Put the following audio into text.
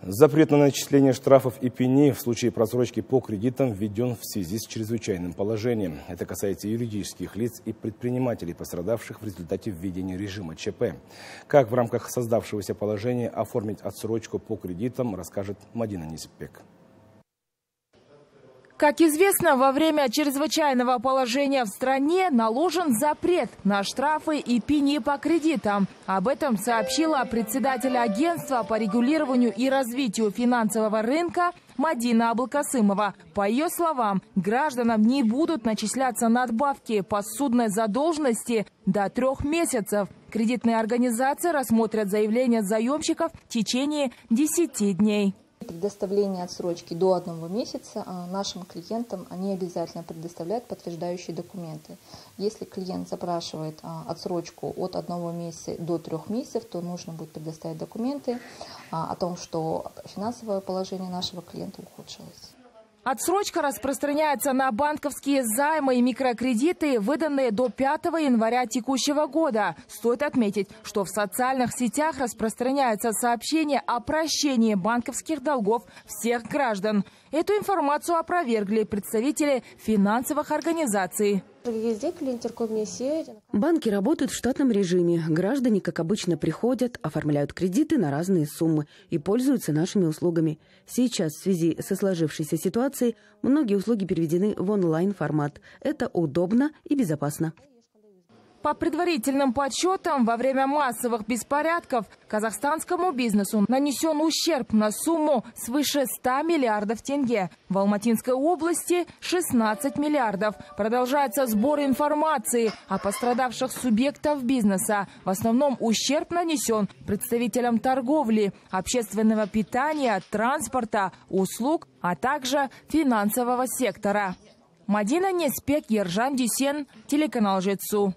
Запрет на начисление штрафов и пени в случае просрочки по кредитам введен в связи с чрезвычайным положением. Это касается юридических лиц и предпринимателей, пострадавших в результате введения режима ЧП. Как в рамках создавшегося положения оформить отсрочку по кредитам, расскажет Мадина Несипек. Как известно, во время чрезвычайного положения в стране наложен запрет на штрафы и пени по кредитам. Об этом сообщила председатель агентства по регулированию и развитию финансового рынка Мадина Аблкасымова. По ее словам, гражданам не будут начисляться надбавки по судной задолженности до трех месяцев. Кредитные организации рассмотрят заявления заемщиков в течение 10 дней предоставления отсрочки до одного месяца а, нашим клиентам они обязательно предоставляют подтверждающие документы. Если клиент запрашивает а, отсрочку от одного месяца до трех месяцев, то нужно будет предоставить документы а, о том, что финансовое положение нашего клиента ухудшилось. Отсрочка распространяется на банковские займы и микрокредиты, выданные до 5 января текущего года. Стоит отметить, что в социальных сетях распространяется сообщение о прощении банковских долгов всех граждан. Эту информацию опровергли представители финансовых организаций. Банки работают в штатном режиме. Граждане, как обычно, приходят, оформляют кредиты на разные суммы и пользуются нашими услугами. Сейчас в связи со сложившейся ситуацией многие услуги переведены в онлайн-формат. Это удобно и безопасно. По предварительным подсчетам, во время массовых беспорядков казахстанскому бизнесу нанесен ущерб на сумму свыше 100 миллиардов тенге. В Алматинской области 16 миллиардов. Продолжается сбор информации о пострадавших субъектов бизнеса. В основном ущерб нанесен представителям торговли, общественного питания, транспорта, услуг, а также финансового сектора. Мадина Неспек, Ержан Дюсен, телеканал Жетсу.